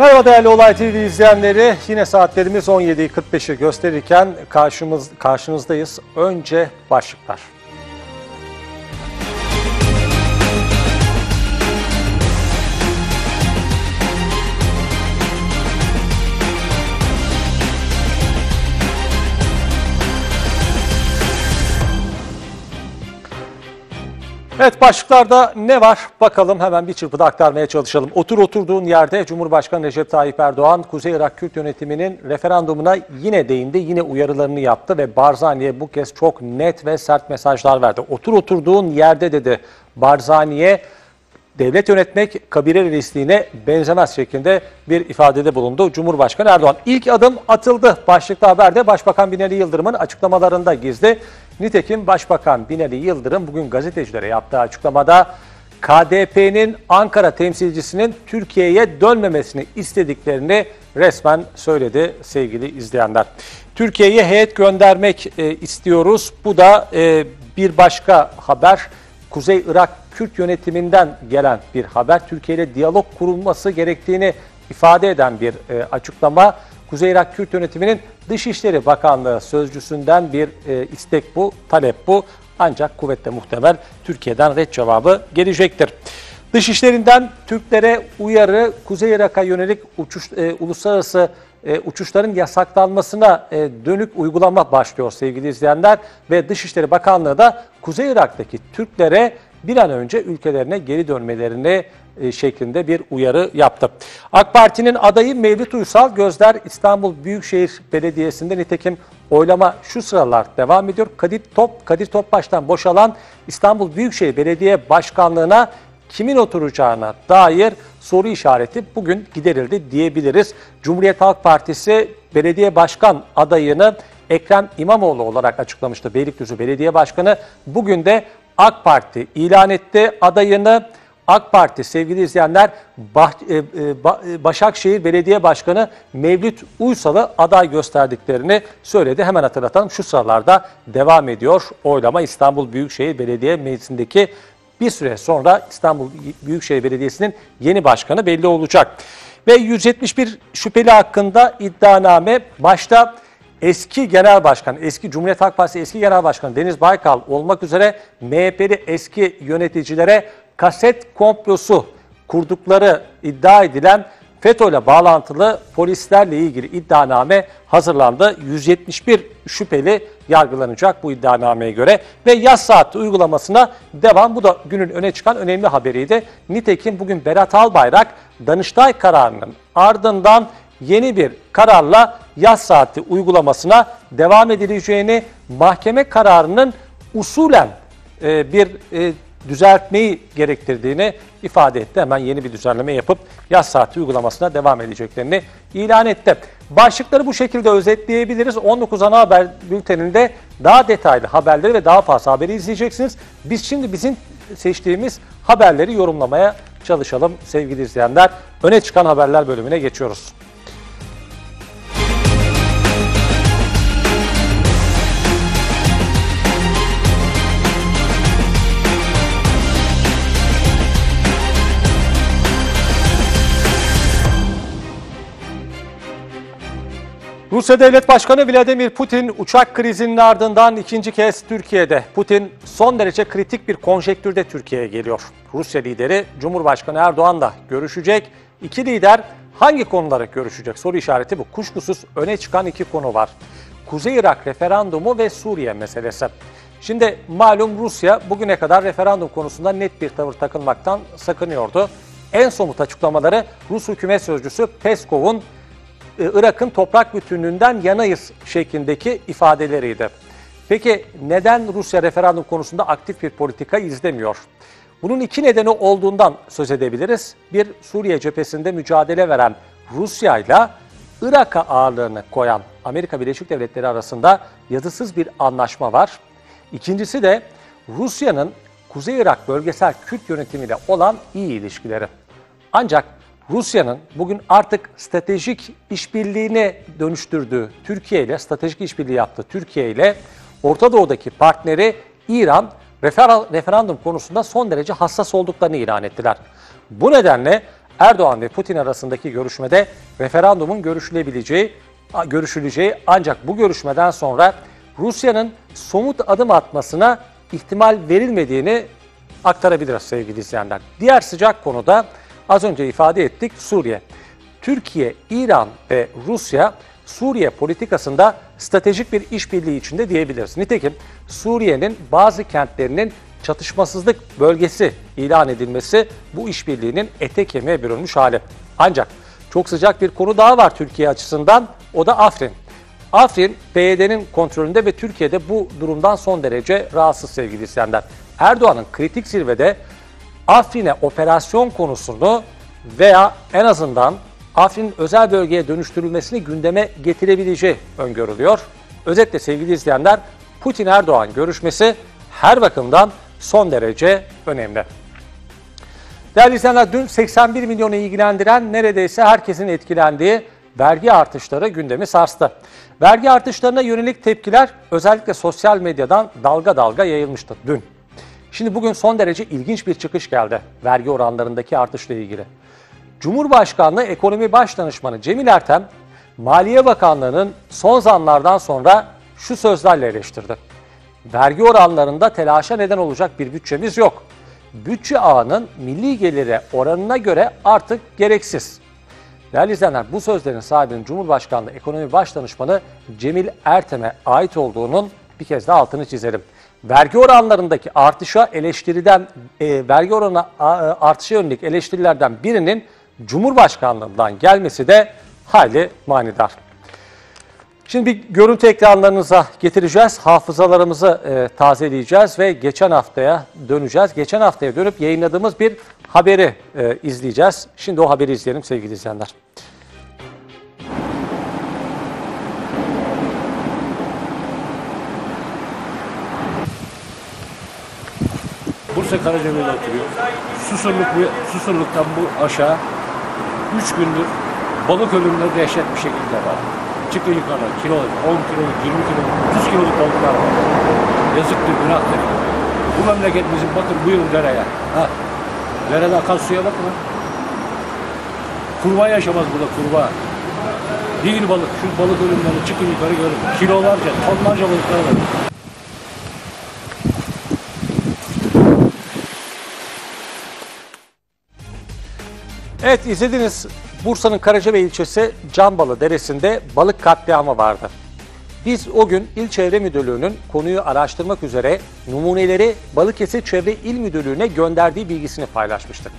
Merhaba değerli Olay TV izleyenleri. Yine saatlerimiz 17'yi 45'i gösterirken karşımız, karşınızdayız. Önce başlıklar. Evet başlıklarda ne var bakalım hemen bir çırpıda aktarmaya çalışalım. Otur oturduğun yerde Cumhurbaşkanı Recep Tayyip Erdoğan Kuzey Irak Kürt yönetiminin referandumuna yine değindi. Yine uyarılarını yaptı ve Barzani'ye bu kez çok net ve sert mesajlar verdi. Otur oturduğun yerde dedi Barzani'ye devlet yönetmek kabire reisliğine benzemez şeklinde bir ifadede bulundu Cumhurbaşkanı Erdoğan. İlk adım atıldı. Başlıkta haberde Başbakan Binali Yıldırım'ın açıklamalarında gizli. Nitekim Başbakan Binali Yıldırım bugün gazetecilere yaptığı açıklamada KDP'nin Ankara temsilcisinin Türkiye'ye dönmemesini istediklerini resmen söyledi sevgili izleyenler. Türkiye'ye heyet göndermek e, istiyoruz. Bu da e, bir başka haber. Kuzey Irak Kürt yönetiminden gelen bir haber. Türkiye ile diyalog kurulması gerektiğini ifade eden bir e, açıklama. Kuzey Irak Kürt yönetiminin Dışişleri Bakanlığı sözcüsünden bir e, istek bu, talep bu. Ancak kuvvetle muhtemel Türkiye'den red cevabı gelecektir. Dışişlerinden Türklere uyarı, Kuzey Irak'a yönelik uçuş, e, uluslararası e, uçuşların yasaklanmasına e, dönük uygulama başlıyor sevgili izleyenler. Ve Dışişleri Bakanlığı da Kuzey Irak'taki Türklere bir an önce ülkelerine geri dönmelerini e, şeklinde bir uyarı yaptı. AK Parti'nin adayı Mevlüt Uysal Gözler İstanbul Büyükşehir Belediyesi'nde nitekim oylama şu sıralar devam ediyor. Kadir Top Kadir Topbaş'tan boşalan İstanbul Büyükşehir Belediye Başkanlığı'na kimin oturacağına dair soru işareti bugün giderildi diyebiliriz. Cumhuriyet Halk Partisi belediye başkan adayını Ekrem İmamoğlu olarak açıklamıştı Beylikdüzü Belediye Başkanı. Bugün de AK Parti ilan etti adayını. AK Parti sevgili izleyenler bah, e, e, Başakşehir Belediye Başkanı Mevlüt Uysal'ı aday gösterdiklerini söyledi. Hemen hatırlatalım şu sıralarda devam ediyor oylama İstanbul Büyükşehir Belediye Meclisi'ndeki bir süre sonra İstanbul Büyükşehir Belediyesi'nin yeni başkanı belli olacak. Ve 171 şüpheli hakkında iddianame başta eski genel başkan, eski Cumhuriyet Halk Partisi eski genel başkanı Deniz Baykal olmak üzere MHP'li eski yöneticilere kaset komplosu kurdukları iddia edilen FETÖ ile bağlantılı polislerle ilgili iddianame hazırlandı. 171 şüpheli yargılanacak bu iddianameye göre ve yaz saati uygulamasına devam. Bu da günün öne çıkan önemli haberiydi. Nitekim bugün Berat Albayrak Danıştay kararının ardından yeni bir kararla yaz saati uygulamasına devam edileceğini mahkeme kararının usulen e, bir e, düzeltmeyi gerektirdiğini ifade etti. Hemen yeni bir düzenleme yapıp yaz saati uygulamasına devam edeceklerini ilan etti. Başlıkları bu şekilde özetleyebiliriz. 19 ana haber bülteninde daha detaylı haberleri ve daha fazla haberi izleyeceksiniz. Biz şimdi bizim seçtiğimiz haberleri yorumlamaya çalışalım sevgili izleyenler. Öne çıkan haberler bölümüne geçiyoruz. Rusya Devlet Başkanı Vladimir Putin uçak krizinin ardından ikinci kez Türkiye'de. Putin son derece kritik bir konjektürde Türkiye'ye geliyor. Rusya lideri Cumhurbaşkanı Erdoğan'la görüşecek. İki lider hangi konuları görüşecek soru işareti bu. Kuşkusuz öne çıkan iki konu var. Kuzey Irak referandumu ve Suriye meselesi. Şimdi malum Rusya bugüne kadar referandum konusunda net bir tavır takılmaktan sakınıyordu. En somut açıklamaları Rus hükümet sözcüsü Peskov'un Irak'ın toprak bütünlüğünden yanayız şeklindeki ifadeleriydi. Peki neden Rusya referandum konusunda aktif bir politika izlemiyor? Bunun iki nedeni olduğundan söz edebiliriz. Bir, Suriye cephesinde mücadele veren Rusya ile Irak'a ağırlığını koyan Amerika Birleşik Devletleri arasında yazısız bir anlaşma var. İkincisi de Rusya'nın Kuzey Irak bölgesel Kürt yönetimiyle olan iyi ilişkileri. Ancak Rusya'nın bugün artık stratejik işbirliğine dönüştürdüğü Türkiye ile stratejik işbirliği yaptığı Türkiye ile Orta Doğu'daki partneri İran referandum konusunda son derece hassas olduklarını ilan ettiler. Bu nedenle Erdoğan ve Putin arasındaki görüşmede referandumun görüşülebileceği, görüşüleceği ancak bu görüşmeden sonra Rusya'nın somut adım atmasına ihtimal verilmediğini aktarabiliriz sevgili izleyenler. Diğer sıcak konuda az önce ifade ettik Suriye. Türkiye, İran ve Rusya Suriye politikasında stratejik bir işbirliği içinde diyebiliriz. Nitekim Suriye'nin bazı kentlerinin çatışmasızlık bölgesi ilan edilmesi bu işbirliğinin ete kemiğe bürünmüş hali. Ancak çok sıcak bir konu daha var Türkiye açısından o da Afrin. Afrin, PYD'nin kontrolünde ve Türkiye'de bu durumdan son derece rahatsız sevgili izleyenler. Erdoğan'ın kritik zirvede Afrin'e operasyon konusunu veya en azından Afrin'in özel bölgeye dönüştürülmesini gündeme getirebileceği öngörülüyor. Özetle sevgili izleyenler, Putin-Erdoğan görüşmesi her bakımdan son derece önemli. Değerli izleyenler dün 81 milyonu ilgilendiren neredeyse herkesin etkilendiği vergi artışları gündemi sarstı. Vergi artışlarına yönelik tepkiler özellikle sosyal medyadan dalga dalga yayılmıştı dün. Şimdi bugün son derece ilginç bir çıkış geldi vergi oranlarındaki artışla ilgili. Cumhurbaşkanlığı Ekonomi Başdanışmanı Cemil Ertem, Maliye Bakanlığı'nın son zamlardan sonra şu sözlerle eleştirdi. Vergi oranlarında telaşa neden olacak bir bütçemiz yok. Bütçe ağının milli gelire oranına göre artık gereksiz. Değerli izleyenler bu sözlerin sahibinin Cumhurbaşkanlığı Ekonomi Başdanışmanı Cemil Ertem'e ait olduğunun bir kez daha altını çizelim. Vergi oranlarındaki artışa eleştiriden, e, vergi oranı artışa yönelik eleştirilerden birinin Cumhurbaşkanlığından gelmesi de hayli manidar. Şimdi bir görüntü ekranlarınıza getireceğiz. Hafızalarımızı e, tazeleyeceğiz ve geçen haftaya döneceğiz. Geçen haftaya dönüp yayınladığımız bir haberi e, izleyeceğiz. Şimdi o haberi izleyelim sevgili izleyenler. Bursa Karacabey'de oturuyor. Susurluk, Susurluk'tan bu aşağı 3 gündür balık ölümleri dehşet bir şekilde var. Çıkın yukarı kilo, 10 kilo, 20 kilo, 30 kiloluk balıklar var. Yazıktır, günahtır. Bu memleketimizin bakın buyurun dereye. Ha. Derede akan suya bakın. Kurbağa yaşamaz burada kurbağa. Değil balık. Şu balık ölümlerini çıkın yukarı görün. Kilolarca, tonlarca balıklar var. Evet izlediniz Bursa'nın Karacabey ilçesi Canbalı Deresi'nde balık katliamı vardı. Biz o gün İl Çevre Müdürlüğü'nün konuyu araştırmak üzere numuneleri Balıkesir Çevre İl Müdürlüğü'ne gönderdiği bilgisini paylaşmıştık.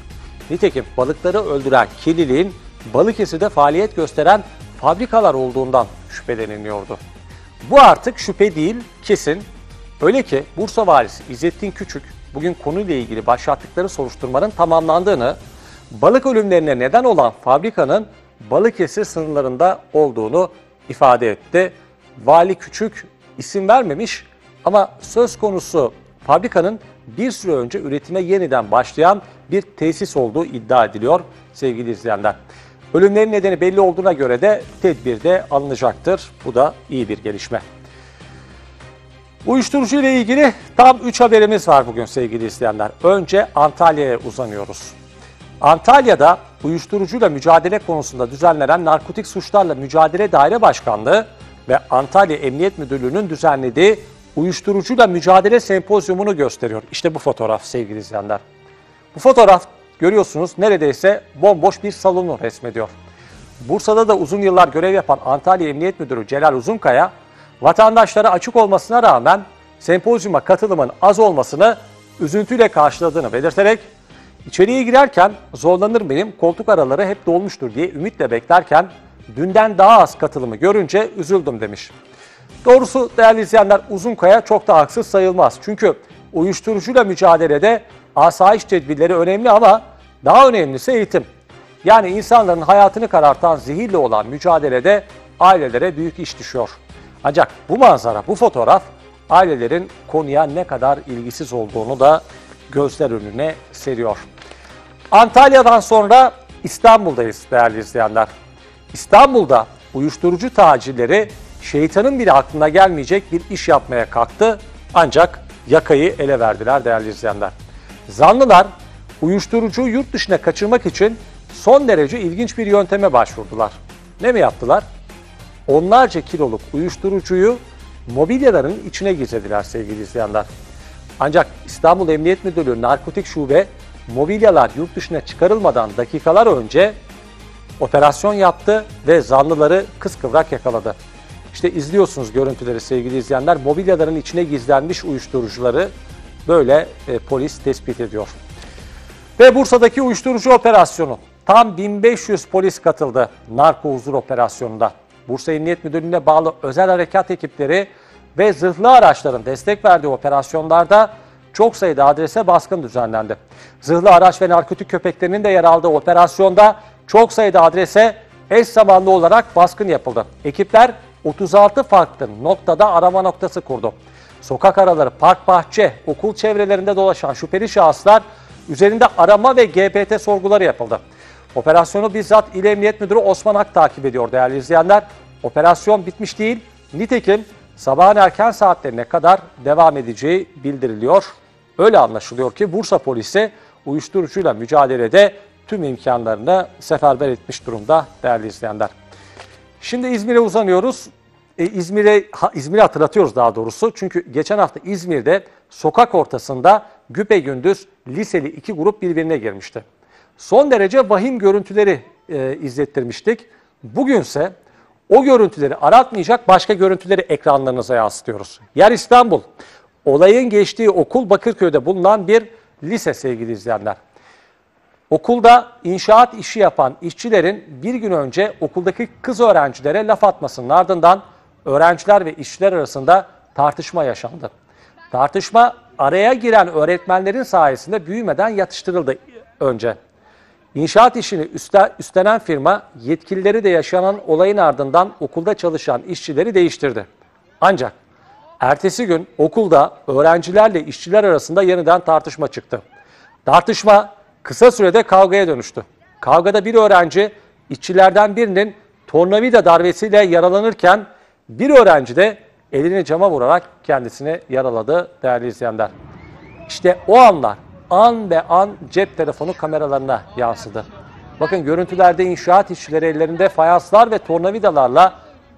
Nitekim balıkları öldüren kirliliğin Balıkesir'de faaliyet gösteren fabrikalar olduğundan şüpheleniliyordu. Bu artık şüphe değil, kesin. Öyle ki Bursa Valisi İzzettin Küçük bugün konuyla ilgili başlattıkları soruşturmanın tamamlandığını balık ölümlerine neden olan fabrikanın Balıkesir sınırlarında olduğunu ifade etti. Vali Küçük isim vermemiş ama söz konusu fabrikanın bir süre önce üretime yeniden başlayan bir tesis olduğu iddia ediliyor sevgili izleyenler. Ölümlerin nedeni belli olduğuna göre de tedbir de alınacaktır. Bu da iyi bir gelişme. Uyuşturucu ile ilgili tam 3 haberimiz var bugün sevgili izleyenler. Önce Antalya'ya uzanıyoruz. Antalya'da uyuşturucuyla mücadele konusunda düzenlenen Narkotik Suçlarla Mücadele Daire Başkanlığı ve Antalya Emniyet Müdürlüğü'nün düzenlediği uyuşturucuyla mücadele sempozyumunu gösteriyor. İşte bu fotoğraf sevgili izleyenler. Bu fotoğraf görüyorsunuz neredeyse bomboş bir salonu resmediyor. Bursa'da da uzun yıllar görev yapan Antalya Emniyet Müdürü Celal Uzunkaya, vatandaşlara açık olmasına rağmen sempozyuma katılımın az olmasını üzüntüyle karşıladığını belirterek İçeriye girerken zorlanır mıyım, koltuk araları hep dolmuştur diye ümitle beklerken dünden daha az katılımı görünce üzüldüm demiş. Doğrusu değerli izleyenler Uzunkaya çok da haksız sayılmaz. Çünkü uyuşturucuyla mücadelede asayiş tedbirleri önemli ama daha önemlisi eğitim. Yani insanların hayatını karartan zehirle olan mücadelede ailelere büyük iş düşüyor. Ancak bu manzara, bu fotoğraf ailelerin konuya ne kadar ilgisiz olduğunu da gözler önüne seriyor. Antalya'dan sonra İstanbul'dayız değerli izleyenler. İstanbul'da uyuşturucu tacirleri şeytanın bile aklına gelmeyecek bir iş yapmaya kalktı ancak yakayı ele verdiler değerli izleyenler. Zanlılar uyuşturucuyu yurt dışına kaçırmak için son derece ilginç bir yönteme başvurdular. Ne mi yaptılar? Onlarca kiloluk uyuşturucuyu mobilyaların içine gizlediler sevgili izleyenler. Ancak İstanbul Emniyet Müdürlüğü Narkotik Şube mobilyalar yurt dışına çıkarılmadan dakikalar önce operasyon yaptı ve zanlıları kıskıvrak yakaladı. İşte izliyorsunuz görüntüleri sevgili izleyenler. Mobilyaların içine gizlenmiş uyuşturucuları böyle e, polis tespit ediyor. Ve Bursa'daki uyuşturucu operasyonu. Tam 1500 polis katıldı narko huzur operasyonunda. Bursa Emniyet Müdürlüğü'ne bağlı özel harekat ekipleri ve zırhlı araçların destek verdiği operasyonlarda çok sayıda adrese baskın düzenlendi. Zırhlı araç ve narkotik köpeklerinin de yer aldığı operasyonda çok sayıda adrese eş zamanlı olarak baskın yapıldı. Ekipler 36 farklı noktada arama noktası kurdu. Sokak araları, park bahçe, okul çevrelerinde dolaşan şüpheli şahıslar üzerinde arama ve GPT sorguları yapıldı. Operasyonu bizzat İl Emniyet Müdürü Osman Ak takip ediyor değerli izleyenler. Operasyon bitmiş değil. Nitekim sabahın erken saatlerine kadar devam edeceği bildiriliyor. Öyle anlaşılıyor ki Bursa polisi uyuşturucuyla mücadelede tüm imkanlarını seferber etmiş durumda değerli izleyenler. Şimdi İzmir'e uzanıyoruz. E, İzmir'e İzmir'i hatırlatıyoruz daha doğrusu. Çünkü geçen hafta İzmir'de sokak ortasında güpe gündüz liseli iki grup birbirine girmişti. Son derece vahim görüntüleri e, izlettirmiştik. Bugünse o görüntüleri aratmayacak başka görüntüleri ekranlarınıza yansıtıyoruz. Yer İstanbul. Olayın geçtiği okul Bakırköy'de bulunan bir lise sevgili izleyenler. Okulda inşaat işi yapan işçilerin bir gün önce okuldaki kız öğrencilere laf atmasının ardından öğrenciler ve işçiler arasında tartışma yaşandı. Tartışma araya giren öğretmenlerin sayesinde büyümeden yatıştırıldı önce. İnşaat işini üstlenen firma yetkilileri de yaşanan olayın ardından okulda çalışan işçileri değiştirdi. Ancak ertesi gün okulda öğrencilerle işçiler arasında yeniden tartışma çıktı. Tartışma kısa sürede kavgaya dönüştü. Kavgada bir öğrenci işçilerden birinin tornavida darbesiyle yaralanırken bir öğrenci de elini cama vurarak kendisini yaraladı değerli izleyenler. İşte o anlar an be an cep telefonu kameralarına yansıdı. Bakın görüntülerde inşaat işçileri ellerinde fayanslar ve tornavidalarla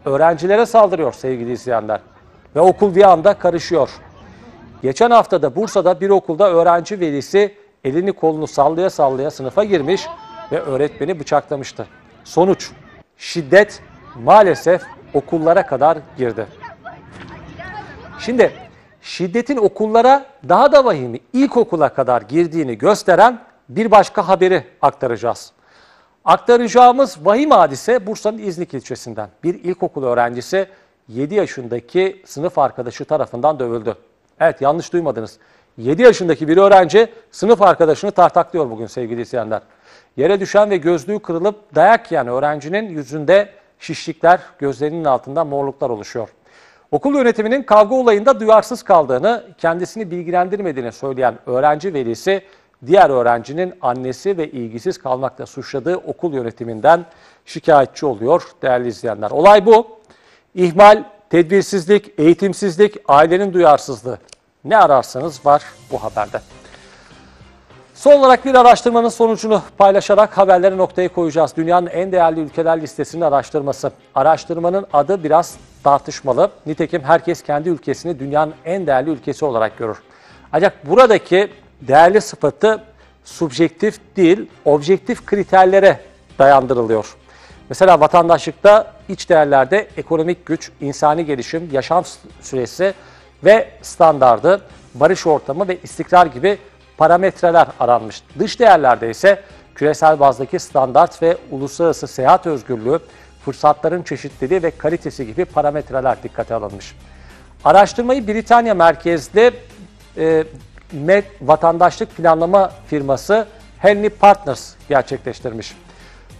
öğrencilere saldırıyor sevgili izleyenler. Ve okul bir anda karışıyor. Geçen hafta da Bursa'da bir okulda öğrenci velisi elini kolunu sallaya sallaya sınıfa girmiş ve öğretmeni bıçaklamıştı. Sonuç şiddet maalesef okullara kadar girdi. Şimdi şiddetin okullara daha da vahimi ilkokula kadar girdiğini gösteren bir başka haberi aktaracağız. Aktaracağımız vahim hadise Bursa'nın İznik ilçesinden. Bir ilkokul öğrencisi 7 yaşındaki sınıf arkadaşı tarafından dövüldü. Evet yanlış duymadınız. 7 yaşındaki bir öğrenci sınıf arkadaşını tartaklıyor bugün sevgili izleyenler. Yere düşen ve gözlüğü kırılıp dayak yiyen öğrencinin yüzünde şişlikler, gözlerinin altında morluklar oluşuyor. Okul yönetiminin kavga olayında duyarsız kaldığını, kendisini bilgilendirmediğini söyleyen öğrenci velisi, diğer öğrencinin annesi ve ilgisiz kalmakla suçladığı okul yönetiminden şikayetçi oluyor değerli izleyenler. Olay bu. İhmal, tedbirsizlik, eğitimsizlik, ailenin duyarsızlığı. Ne ararsanız var bu haberde. Son olarak bir araştırmanın sonucunu paylaşarak haberleri noktaya koyacağız. Dünyanın en değerli ülkeler listesinin araştırması. Araştırmanın adı biraz tartışmalı. Nitekim herkes kendi ülkesini dünyanın en değerli ülkesi olarak görür. Ancak buradaki değerli sıfatı subjektif değil, objektif kriterlere dayandırılıyor. Mesela vatandaşlıkta iç değerlerde ekonomik güç, insani gelişim, yaşam süresi ve standardı, barış ortamı ve istikrar gibi parametreler aranmış. Dış değerlerde ise küresel bazdaki standart ve uluslararası seyahat özgürlüğü, fırsatların çeşitliliği ve kalitesi gibi parametreler dikkate alınmış. Araştırmayı Britanya merkezli e, MED vatandaşlık planlama firması Henley Partners gerçekleştirmiş.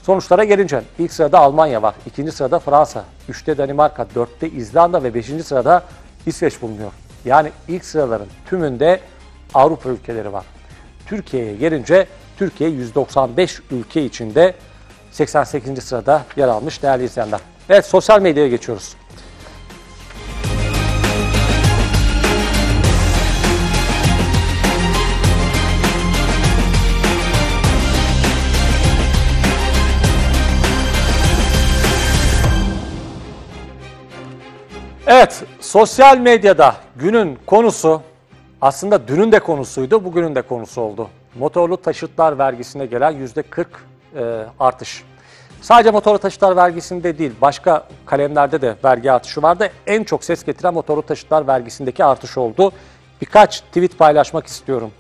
Sonuçlara gelince ilk sırada Almanya var, ikinci sırada Fransa, üçte Danimarka, dörtte İzlanda ve beşinci sırada İsveç bulunuyor. Yani ilk sıraların tümünde Avrupa ülkeleri var. Türkiye'ye gelince Türkiye 195 ülke içinde 88. sırada yer almış değerli izleyenler. Evet sosyal medyaya geçiyoruz. Evet, sosyal medyada günün konusu aslında dünün de konusuydu, bugünün de konusu oldu. Motorlu taşıtlar vergisine gelen yüzde 40 e, artış. Sadece motorlu taşıtlar vergisinde değil, başka kalemlerde de vergi artışı vardı. En çok ses getiren motorlu taşıtlar vergisindeki artış oldu. Birkaç tweet paylaşmak istiyorum.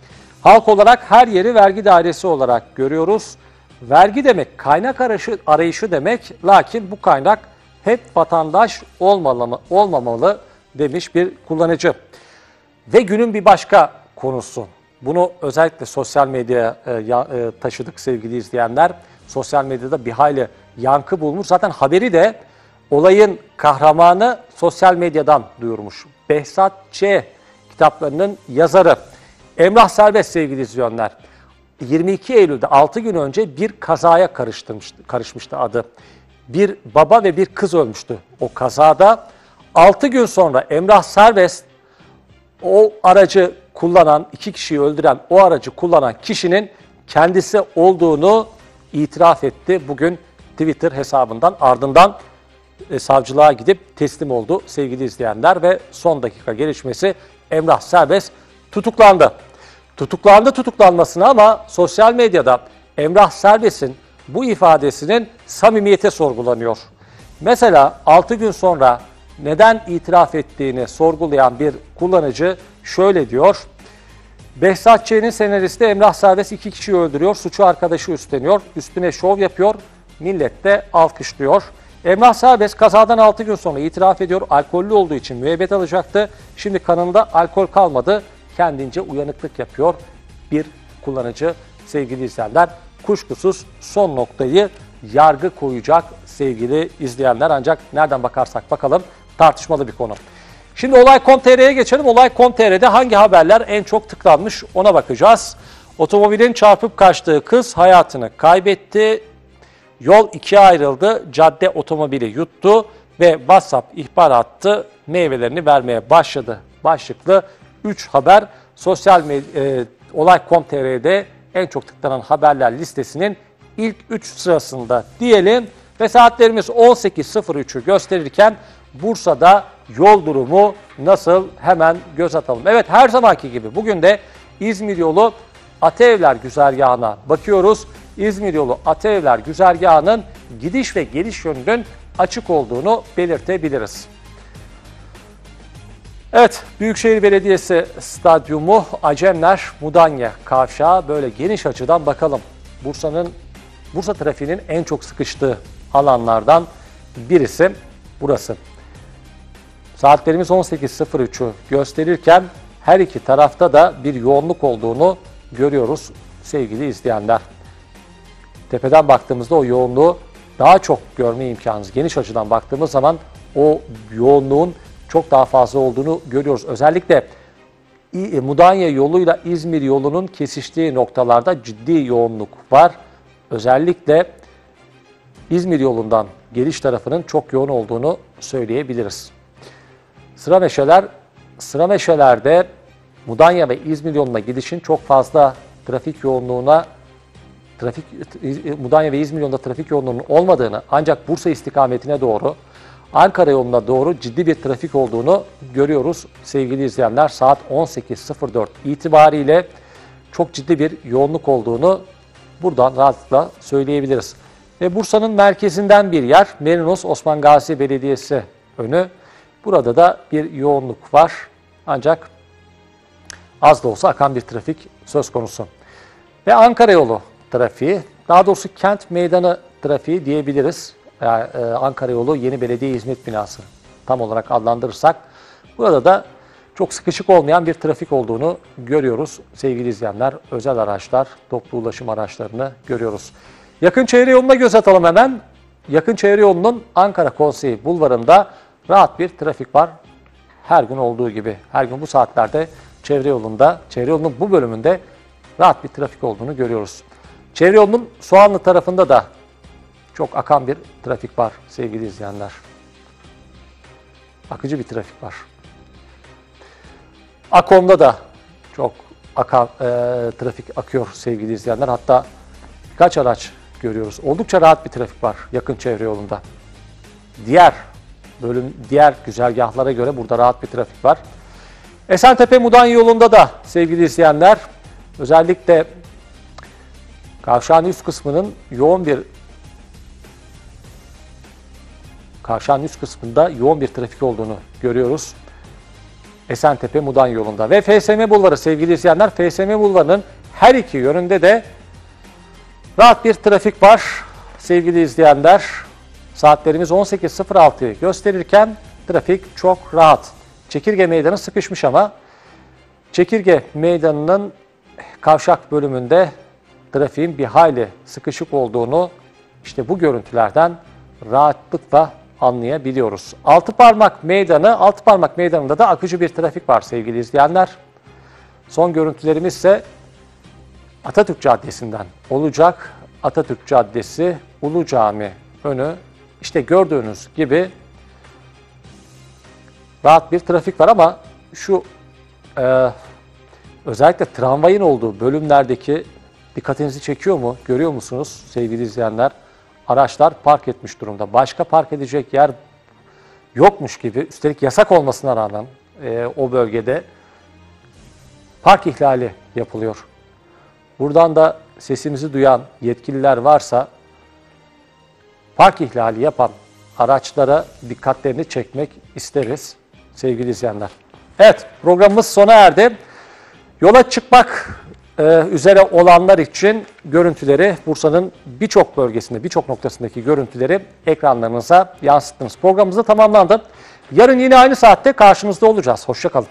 Halk olarak her yeri vergi dairesi olarak görüyoruz. Vergi demek kaynak arayışı, arayışı demek. Lakin bu kaynak hep vatandaş olmamalı, olmamalı demiş bir kullanıcı. Ve günün bir başka konusu. Bunu özellikle sosyal medyaya e, e, taşıdık sevgili izleyenler. Sosyal medyada bir hayli yankı bulmuş. Zaten haberi de olayın kahramanı sosyal medyadan duyurmuş. Behzat Ç. kitaplarının yazarı. Emrah Serbest sevgili izleyenler. 22 Eylül'de 6 gün önce bir kazaya karıştırmıştı, karışmıştı adı. Bir baba ve bir kız ölmüştü o kazada. 6 gün sonra Emrah Serbest o aracı kullanan, iki kişiyi öldüren o aracı kullanan kişinin kendisi olduğunu itiraf etti. Bugün Twitter hesabından ardından e, savcılığa gidip teslim oldu sevgili izleyenler ve son dakika gelişmesi Emrah Serbest tutuklandı. Tutuklandı tutuklanmasına ama sosyal medyada Emrah Serbest'in bu ifadesinin samimiyete sorgulanıyor. Mesela 6 gün sonra neden itiraf ettiğini sorgulayan bir kullanıcı şöyle diyor. Behzat Ç'nin senaristi Emrah Serbest iki kişiyi öldürüyor, suçu arkadaşı üstleniyor, üstüne şov yapıyor, millet de alkışlıyor. Emrah Serbest kazadan 6 gün sonra itiraf ediyor, alkollü olduğu için müebbet alacaktı. Şimdi kanında alkol kalmadı, kendince uyanıklık yapıyor bir kullanıcı sevgili izleyenler. Kuşkusuz son noktayı yargı koyacak sevgili izleyenler ancak nereden bakarsak bakalım tartışmalı bir konu. Şimdi olay.com.tr'ye geçelim. Olay.com.tr'de hangi haberler en çok tıklanmış ona bakacağız. Otomobilin çarpıp kaçtığı kız hayatını kaybetti. Yol ikiye ayrıldı. Cadde otomobili yuttu ve WhatsApp ihbar attı. Meyvelerini vermeye başladı. Başlıklı 3 haber sosyal e, olay.com.tr'de en çok tıklanan haberler listesinin ilk 3 sırasında diyelim. Ve saatlerimiz 18.03'ü gösterirken Bursa'da yol durumu nasıl hemen göz atalım. Evet her zamanki gibi bugün de İzmir yolu Ateevler güzergahına bakıyoruz. İzmir yolu Ateevler güzergahının gidiş ve geliş yönünün açık olduğunu belirtebiliriz. Evet, Büyükşehir Belediyesi Stadyumu Acemler Mudanya Kavşağı böyle geniş açıdan bakalım. Bursa'nın Bursa trafiğinin en çok sıkıştığı alanlardan birisi burası. Saatlerimiz 18.03'ü gösterirken her iki tarafta da bir yoğunluk olduğunu görüyoruz sevgili izleyenler. Tepeden baktığımızda o yoğunluğu daha çok görme imkanımız, geniş açıdan baktığımız zaman o yoğunluğun çok daha fazla olduğunu görüyoruz. Özellikle İ- Mudanya yoluyla İzmir yolunun kesiştiği noktalarda ciddi yoğunluk var. Özellikle İzmir yolundan geliş tarafının çok yoğun olduğunu söyleyebiliriz. Sıra meşeler, sıra meşelerde Mudanya ve İzmir yoluna gidişin çok fazla trafik yoğunluğuna trafik Mudanya ve İzmir yolunda trafik yoğunluğunun olmadığını ancak Bursa istikametine doğru Ankara yoluna doğru ciddi bir trafik olduğunu görüyoruz sevgili izleyenler. Saat 18.04 itibariyle çok ciddi bir yoğunluk olduğunu buradan rahatlıkla söyleyebiliriz. Ve Bursa'nın merkezinden bir yer Merinos Osman Gazi Belediyesi önü. Burada da bir yoğunluk var. Ancak az da olsa akan bir trafik söz konusu. Ve Ankara yolu trafiği, daha doğrusu kent meydanı trafiği diyebiliriz. Yani, e, Ankara yolu yeni belediye hizmet binası tam olarak adlandırırsak. Burada da çok sıkışık olmayan bir trafik olduğunu görüyoruz sevgili izleyenler. Özel araçlar, toplu ulaşım araçlarını görüyoruz. Yakın çevre yoluna göz atalım hemen. Yakın çevre yolunun Ankara Konseyi bulvarında rahat bir trafik var. Her gün olduğu gibi, her gün bu saatlerde çevre yolunda, çevre yolunun bu bölümünde rahat bir trafik olduğunu görüyoruz. Çevre yolunun Soğanlı tarafında da çok akan bir trafik var sevgili izleyenler. Akıcı bir trafik var. Akom'da da çok akan e, trafik akıyor sevgili izleyenler. Hatta birkaç araç görüyoruz. Oldukça rahat bir trafik var yakın çevre yolunda. Diğer bölüm diğer güzergahlara göre burada rahat bir trafik var. Esentepe Mudan yolunda da sevgili izleyenler özellikle kavşağın üst kısmının yoğun bir kavşağın üst kısmında yoğun bir trafik olduğunu görüyoruz. Esentepe Mudan yolunda ve FSM Bulvarı sevgili izleyenler FSM Bulvarı'nın her iki yönünde de rahat bir trafik var sevgili izleyenler. Saatlerimiz 18.06'yı gösterirken trafik çok rahat. Çekirge Meydanı sıkışmış ama Çekirge Meydanı'nın kavşak bölümünde trafiğin bir hayli sıkışık olduğunu işte bu görüntülerden rahatlıkla anlayabiliyoruz. Altı Parmak Meydanı, Altı Parmak Meydanı'nda da akıcı bir trafik var sevgili izleyenler. Son görüntülerimiz ise Atatürk Caddesi'nden olacak. Atatürk Caddesi, Ulu Cami önü işte gördüğünüz gibi rahat bir trafik var ama şu e, özellikle tramvayın olduğu bölümlerdeki dikkatinizi çekiyor mu? Görüyor musunuz sevgili izleyenler? Araçlar park etmiş durumda. Başka park edecek yer yokmuş gibi. Üstelik yasak olmasına rağmen e, o bölgede park ihlali yapılıyor. Buradan da sesimizi duyan yetkililer varsa park ihlali yapan araçlara dikkatlerini çekmek isteriz sevgili izleyenler. Evet programımız sona erdi. Yola çıkmak e, üzere olanlar için görüntüleri Bursa'nın birçok bölgesinde, birçok noktasındaki görüntüleri ekranlarınıza yansıttınız. Programımız da tamamlandı. Yarın yine aynı saatte karşınızda olacağız. Hoşçakalın.